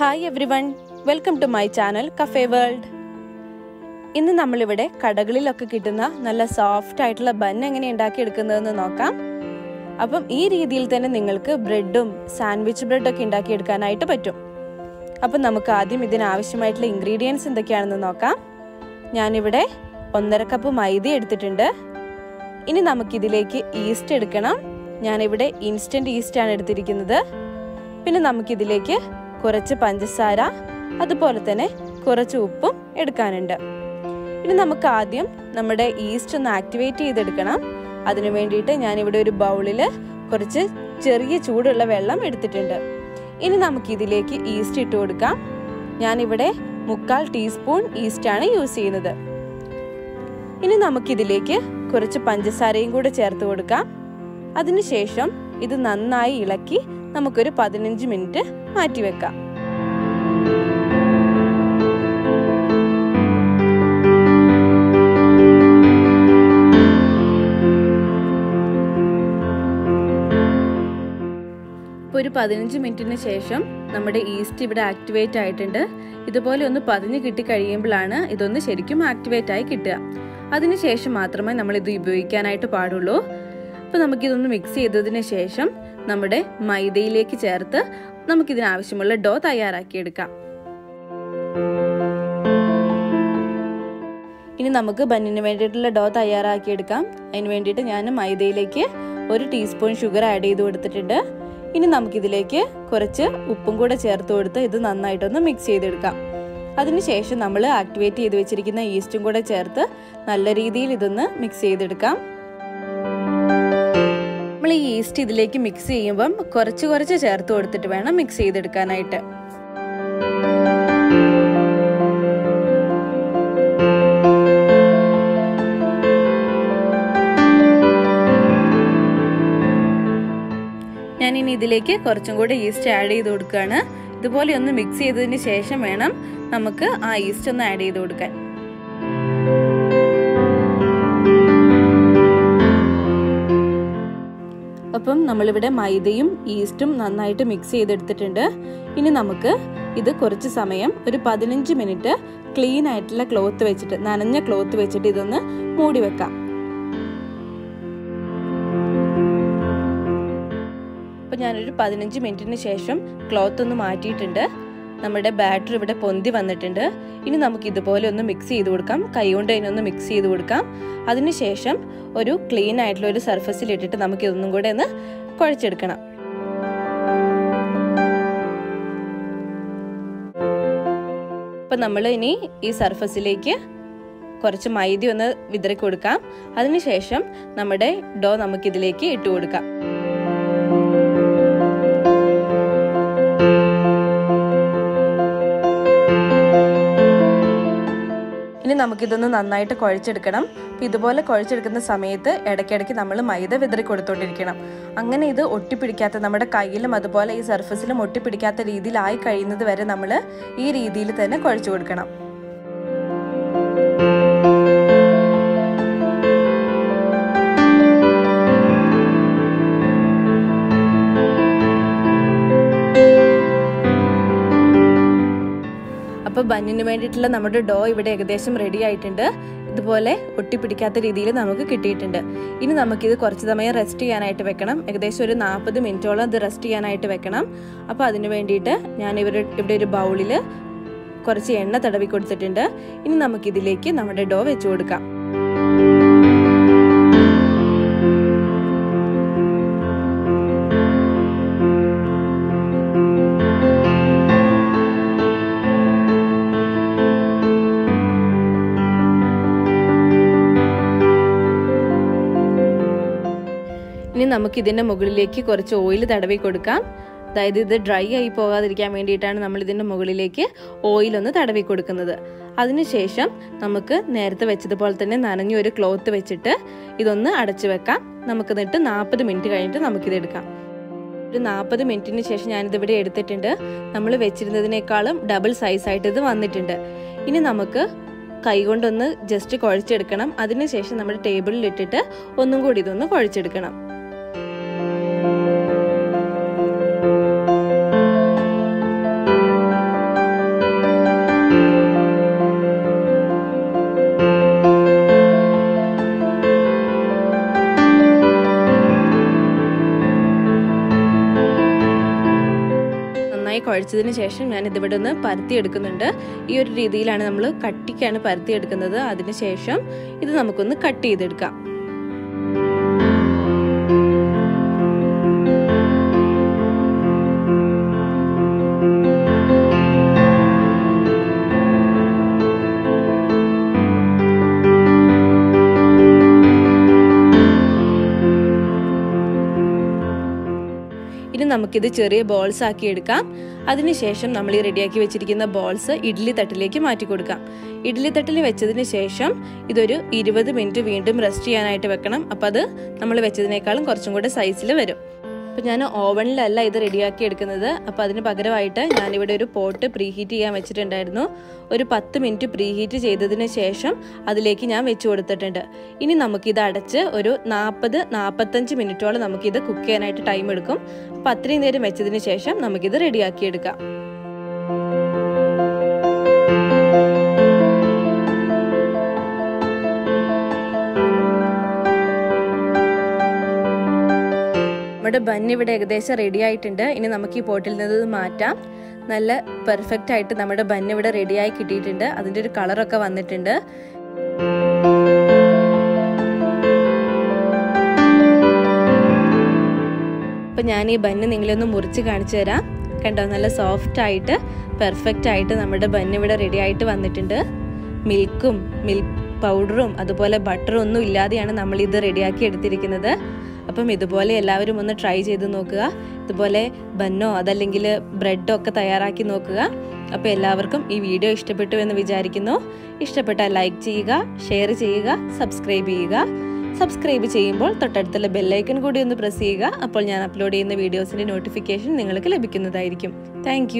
Hi everyone welcome to my channel cafe world ഇന്ന് നമ്മളിവിടെ കടകളിലൊക്കെ കിട്ടുന്ന നല്ല സോഫ്റ്റ് ആയിട്ടുള്ള ബൺ എങ്ങനെ ഉണ്ടാക്കി ഉണ്ടാക്കിയെടുക്കുന്നതെന്ന് നോക്കാം. അപ്പം ഈ രീതിയിൽ തന്നെ നിങ്ങൾക്ക് ബ്രെഡും സാൻഡ്വിച്ച് ബ്രെഡൊക്കെ ഉണ്ടാക്കിയെടുക്കാനായിട്ട് പറ്റും. അപ്പം നമുക്ക് ആദ്യം ഇതിനാവശ്യമായിട്ടുള്ള ഇൻഗ്രീഡിയൻസ് എന്തൊക്കെയാണെന്ന് നോക്കാം. ഞാനിവിടെ ഒന്നര കപ്പ് മൈദ എടുത്തിട്ടുണ്ട്. ഇനി നമുക്കിതിലേക്ക് ഈസ്റ്റ് എടുക്കണം. ഞാനിവിടെ ഇൻസ്റ്റന്റ് ഈസ്റ്റ് ആണ് എടുത്തിരിക്കുന്നത്. പിന്നെ നമുക്കിതിലേക്ക് കുറച്ച് പഞ്ചസാര അതുപോലെ തന്നെ കുറച്ച് ഉപ്പും എടുക്കാനുണ്ട്. ഇനി നമുക്ക് ആദ്യം നമ്മുടെ ഈസ്റ്റ് ഒന്ന് ആക്ടിവേറ്റ് ചെയ്തെടുക്കണം. അതിനു വേണ്ടിയിട്ട് ഞാനിവിടെ ഒരു ബൗളിൽ കുറച്ച് ചെറിയ ചൂടുള്ള വെള്ളം എടുത്തിട്ടുണ്ട്. ഇനി നമുക്ക് ഇതിലേക്ക് ഈസ്റ്റ് ഇട്ട് കൊടുക്കാം. ഞാനിവിടെ മുക്കാൽ ടീസ്പൂൺ ഈസ്റ്റ് ആണ് യൂസ് ചെയ്യുന്നത്. ഇനി നമുക്കിതിലേക്ക് കുറച്ച് പഞ്ചസാരയും കൂടെ ചേർത്ത് കൊടുക്കാം. അതിനുശേഷം ഇത് നന്നായി ഇളക്കി നമുക്കൊരു പതിനഞ്ച് മിനിറ്റ് മാറ്റിവെക്കാം ഇപ്പോൾ ഒരു പതിനഞ്ച് മിനിറ്റിന് ശേഷം നമ്മുടെ ഈസ്റ്റ് ഇവിടെ ആക്ടിവേറ്റ് ആയിട്ടുണ്ട്. ഇതുപോലെ ഒന്ന് പതിഞ്ഞ് കിട്ടി കഴിയുമ്പോഴാണ് ഇതൊന്ന് ശരിക്കും ആക്ടിവേറ്റ് ആയി കിട്ടുക. അതിനുശേഷം മാത്രമേ നമ്മൾ ഇത് ഉപയോഗിക്കാനായിട്ട് പാടുള്ളൂ. അപ്പോൾ നമുക്കിതൊന്ന് മിക്സ് ചെയ്തതിന് ശേഷം നമ്മുടെ മൈദയിലേക്ക് ചേർത്ത് നമുക്കിതിനാവശ്യമുള്ള ഡോ തയ്യാറാക്കിയെടുക്കാം. ഇനി നമുക്ക് ബന്നിന് വേണ്ടിയിട്ടുള്ള ഡോ തയ്യാറാക്കിയെടുക്കാം. അതിന് വേണ്ടിയിട്ട് ഞാൻ മൈദയിലേക്ക് ഒരു ടീസ്പൂൺ ഷുഗർ ആഡ് ചെയ്ത് കൊടുത്തിട്ടുണ്ട്. ഇനി നമുക്കിതിലേക്ക് കുറച്ച് ഉപ്പും കൂടെ ചേർത്ത് കൊടുത്ത് ഇത് നന്നായിട്ടൊന്ന് മിക്സ് ചെയ്തെടുക്കാം. അതിനുശേഷം നമ്മൾ ആക്ടിവേറ്റ് ചെയ്ത് വെച്ചിരിക്കുന്ന ഈസ്റ്റും കൂടെ ചേർത്ത് നല്ല രീതിയിൽ ഇതൊന്ന് മിക്സ് ചെയ്തെടുക്കാം. ഈ ഈസ്റ്റ് ഇതിലേക്ക് മിക്സ് ചെയ്യുമ്പം കുറച്ച് കുറച്ച് ചേർത്ത് കൊടുത്തിട്ട് വേണം മിക്സ് ചെയ്തെടുക്കാനായിട്ട്. ഞാൻ ഇനി ഇതിലേക്ക് കുറച്ചും കൂടി ഈസ്റ്റ് ആഡ് ചെയ്ത് കൊടുക്കുകയാണ്. ഇതുപോലെ ഒന്ന് മിക്സ് ചെയ്തതിന് ശേഷം വേണം നമുക്ക് ആ ഈസ്റ്റ് ഒന്ന് ആഡ് ചെയ്ത് കൊടുക്കാൻ. അപ്പം നമ്മളിവിടെ മൈദയും ഈസ്റ്റും നന്നായിട്ട് മിക്സ് ചെയ്തെടുത്തിട്ടുണ്ട്. ഇനി നമുക്ക് ഇത് കുറച്ച് സമയം ഒരു പതിനഞ്ച് മിനിറ്റ് ക്ലീൻ ആയിട്ടുള്ള ക്ലോത്ത് വെച്ചിട്ട് നനഞ്ഞ ക്ലോത്ത് വെച്ചിട്ട് ഇതൊന്ന് മൂടി വെക്കാം. അപ്പോൾ ഞാനൊരു പതിനഞ്ച് മിനിറ്റിന് ശേഷം ക്ലോത്ത് ഒന്ന് മാറ്റിയിട്ടുണ്ട്. നമ്മുടെ ബാറ്റർ ഇവിടെ പൊന്തി വന്നിട്ടുണ്ട്. ഇനി നമുക്ക് ഇതുപോലെ ഒന്ന് മിക്സ് ചെയ്ത് കൊടുക്കാം. കൈകൊണ്ട് അതിനൊന്ന് മിക്സ് ചെയ്ത് കൊടുക്കാം. അതിനുശേഷം ഒരു ക്ലീൻ ആയിട്ടുള്ള ഒരു സർഫസിൽ ഇട്ടിട്ട് നമുക്ക് ഇതൊന്നും കൂടെ ഒന്ന് കുഴച്ചെടുക്കണം. അപ്പം നമ്മൾ ഇനി ഈ സർഫസിലേക്ക് കുറച്ച് മൈദ ഒന്ന് വിതറി കൊടുക്കാം. അതിനുശേഷം നമ്മുടെ ഡോ നമുക്കിതിലേക്ക് ഇട്ട് കൊടുക്കാം. നമുക്കിതൊന്ന് നന്നായിട്ട് കുഴച്ചെടുക്കണം. അപ്പം ഇതുപോലെ കുഴച്ചെടുക്കുന്ന സമയത്ത് ഇടയ്ക്കിടയ്ക്ക് നമ്മൾ മൈദ വിതറി കൊടുത്തോണ്ടിരിക്കണം അങ്ങനെ ഇത് ഒട്ടിപ്പിടിക്കാത്ത നമ്മുടെ കയ്യിലും അതുപോലെ ഈ സർഫസിലും ഒട്ടിപ്പിടിക്കാത്ത രീതിയിലായി കഴിയുന്നത് വരെ നമ്മൾ ഈ രീതിയിൽ തന്നെ കുഴച്ചു കൊടുക്കണം. ബന്നിന് വേണ്ടിയിട്ടുള്ള നമ്മുടെ ഡോ ഇവിടെ ഏകദേശം റെഡി ആയിട്ടുണ്ട്. ഇതുപോലെ ഒട്ടിപ്പിടിക്കാത്ത രീതിയിൽ നമുക്ക് കിട്ടിയിട്ടുണ്ട്. ഇനി നമുക്കിത് കുറച്ച് സമയം റെസ്റ്റ് ചെയ്യാനായിട്ട് വെക്കണം. ഏകദേശം ഒരു നാൽപ്പത് മിനിറ്റോളം ഇത് റെസ്റ്റ് ചെയ്യാനായിട്ട് വെക്കണം. അപ്പോൾ അതിന് വേണ്ടിയിട്ട് ഞാൻ ഇവർ ഇവിടെ ഒരു ബൗളിൽ കുറച്ച് എണ്ണ തടവി കൊടുത്തിട്ടുണ്ട്. ഇനി നമുക്കിതിലേക്ക് നമ്മുടെ ഡോ വെച്ച് കൊടുക്കാം. ഇനി നമുക്ക് ഇതിന്റെ മുകളിലേക്ക് കുറച്ച് ഓയിൽ തടവി കൊടുക്കാം. അതായത് ഇത് ഡ്രൈ ആയി പോകാതിരിക്കാൻ വേണ്ടിയിട്ടാണ് നമ്മൾ ഇതിന്റെ മുകളിലേക്ക് ഓയിൽ ഒന്ന് തടവി കൊടുക്കുന്നത്. അതിനുശേഷം നമുക്ക് നേരത്തെ വെച്ചതുപോലെ തന്നെ നനഞ്ഞ ഒരു ക്ലോത്ത് വെച്ചിട്ട് ഇതൊന്ന് അടച്ചു വെക്കാം. നമുക്ക് എന്നിട്ട് നാൽപ്പത് മിനിറ്റ് കഴിഞ്ഞിട്ട് നമുക്കിത് എടുക്കാം. ഒരു നാൽപ്പത് മിനിറ്റിന് ശേഷം ഞാനിത് ഇവിടെ എടുത്തിട്ടുണ്ട്. നമ്മൾ വെച്ചിരുന്നതിനേക്കാളും ഡബിൾ സൈസായിട്ട് ഇത് വന്നിട്ടുണ്ട്. ഇനി നമുക്ക് കൈകൊണ്ടൊന്ന് ജസ്റ്റ് കുഴച്ചെടുക്കണം. അതിനുശേഷം നമ്മൾ ടേബിളിൽ ഇട്ടിട്ട് ഒന്നും കൂടി ഇതൊന്ന് കുഴച്ചെടുക്കണം. കുഴച്ചതിന് ശേഷം ഞാൻ ഇതിവിടെ ഒന്ന് പരത്തിയെടുക്കുന്നുണ്ട്. ഈ ഒരു രീതിയിലാണ് നമ്മൾ കട്ടിക്കാണ് പരത്തിയെടുക്കുന്നത്. അതിനുശേഷം ഇത് നമുക്കൊന്ന് കട്ട് ചെയ്തെടുക്കാം. നമുക്കിത് ചെറിയ ബോൾസ് ആക്കി എടുക്കാം. അതിനുശേഷം നമ്മൾ ഈ റെഡിയാക്കി വെച്ചിരിക്കുന്ന ബോൾസ് ഇഡ്ഡലി തട്ടിലേക്ക് മാറ്റി കൊടുക്കാം. ഇഡ്ഡലി തട്ടിൽ വെച്ചതിന് ശേഷം ഇതൊരു ഇരുപത് മിനിറ്റ് വീണ്ടും റെസ്റ്റ് ചെയ്യാനായിട്ട് വെക്കണം. അപ്പോൾ അത് നമ്മൾ വെച്ചതിനേക്കാളും കുറച്ചും കൂടെ സൈസിൽ വരും. അപ്പോൾ ഞാൻ ഓവനിലല്ല ഇത് റെഡിയാക്കി എടുക്കുന്നത്. അപ്പോൾ അതിന് പകരമായിട്ട് ഞാനിവിടെ ഒരു പോട്ട് പ്രീഹീറ്റ് ചെയ്യാൻ വെച്ചിട്ടുണ്ടായിരുന്നു. ഒരു പത്ത് മിനിറ്റ് പ്രീഹീറ്റ് ചെയ്തതിന് ശേഷം അതിലേക്ക് ഞാൻ വെച്ച് കൊടുത്തിട്ടുണ്ട്. ഇനി നമുക്കിത് അടച്ച് ഒരു നാൽപ്പത് നാൽപ്പത്തഞ്ച് മിനിറ്റോളം നമുക്കിത് കുക്ക് ചെയ്യാനായിട്ട് ടൈം എടുക്കും. അപ്പോൾ അത്രയും നേരം വെച്ചതിന് ശേഷം നമുക്കിത് റെഡിയാക്കി നമ്മുടെ ബൺ ഇവിടെ ഏകദേശം റെഡി ആയിട്ടുണ്ട്. ഇനി നമുക്ക് ഈ പോട്ടിൽ നിന്ന് മാറ്റാം. നല്ല പെർഫെക്റ്റ് ആയിട്ട് നമ്മുടെ ബൺ ഇവിടെ റെഡിയായി കിട്ടിയിട്ടുണ്ട്. അതിന്റെ ഒരു കളറൊക്കെ വന്നിട്ടുണ്ട്. അപ്പം ഞാൻ ഈ ബന്ന് നിങ്ങളൊന്ന് മുറിച്ച് കാണിച്ചു തരാം. കണ്ടോ നല്ല സോഫ്റ്റ് ആയിട്ട് പെർഫെക്റ്റ് ആയിട്ട് നമ്മുടെ ബന്ന് ഇവിടെ റെഡി ആയിട്ട് വന്നിട്ടുണ്ട്. മിൽക്കും മിൽക്ക് പൗഡറും അതുപോലെ ബട്ടറും ഒന്നും ഇല്ലാതെയാണ് നമ്മൾ ഇത് റെഡിയാക്കി എടുത്തിരിക്കുന്നത്. അപ്പം ഇതുപോലെ എല്ലാവരും ഒന്ന് ട്രൈ ചെയ്ത് നോക്കുക. ഇതുപോലെ ബന്നോ അതല്ലെങ്കിൽ ബ്രെഡോ ഒക്കെ തയ്യാറാക്കി നോക്കുക. അപ്പോൾ എല്ലാവർക്കും ഈ വീഡിയോ ഇഷ്ടപ്പെട്ടു എന്ന് വിചാരിക്കുന്നു. ഇഷ്ടപ്പെട്ടാൽ ലൈക്ക് ചെയ്യുക ഷെയർ ചെയ്യുക സബ്സ്ക്രൈബ് ചെയ്യുക. സബ്സ്ക്രൈബ് ചെയ്യുമ്പോൾ തൊട്ടടുത്തുള്ള ബെല്ലൈക്കൺ കൂടി ഒന്ന് പ്രസ് ചെയ്യുക. അപ്പോൾ ഞാൻ അപ്ലോഡ് ചെയ്യുന്ന വീഡിയോസിന്റെ നോട്ടിഫിക്കേഷൻ നിങ്ങൾക്ക് ലഭിക്കുന്നതായിരിക്കും. താങ്ക്